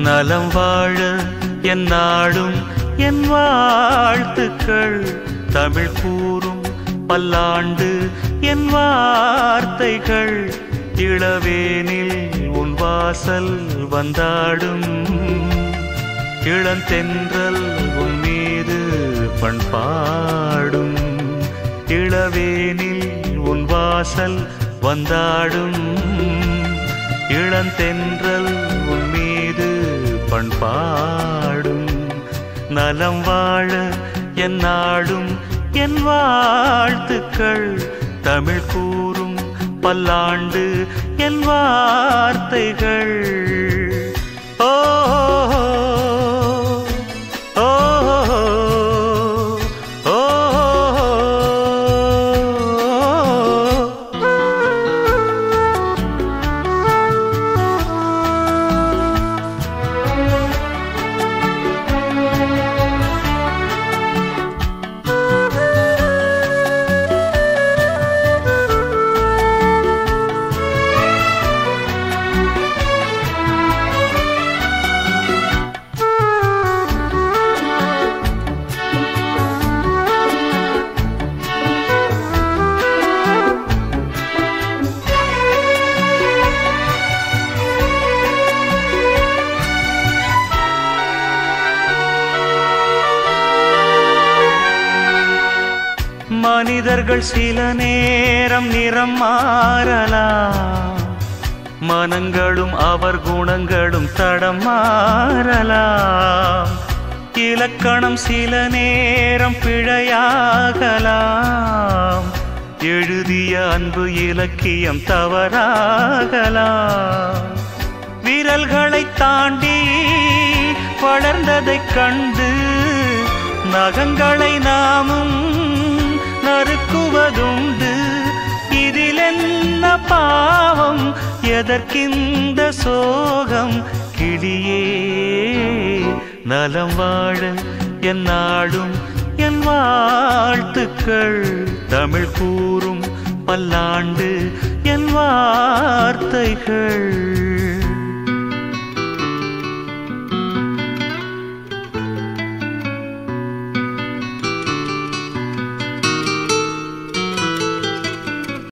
நலம் வாழ என் நாடும் என் வாழ்த்துக்கள். தமிழ் கூறும் பல்லாண்டு என் வார்த்தைகள். இளவேனில் உன் வாசல் வந்தாடும். இளந்தென்றல் உன் மீது பண்பாடும். இளவேனில் உன் வாசல் வந்தாடும். இளந்தென்றல் உன் பண்பாடும் நலம் வாழ என் நாடும் என் வாழ்த்துக்கள். தமிழ் கூறும் பல்லாண்டு என் வார்த்தைகள். மனிதர்கள் சில நேரம் நிறம் மாறலாம். மனங்களும் அவர் குணங்களும் தடம் மாறலாம். இலக்கணம் சில நேரம் பிழையாகலாம். எழுதிய அன்பு இலக்கியம் தவறாகலாம். விரல்களை தாண்டி வளர்ந்ததைக் கண்டு நகங்களை நாமும் மறுக்குவதுண்டு. இதில் என்ன பாவம்? எதற்கிந்த சோகம்? கிளியே நலம் வாழ என் நாடும் என் வாழ்த்துக்கள். தமிழ் கூறும் பல்லாண்டு என் வார்த்தைகள்.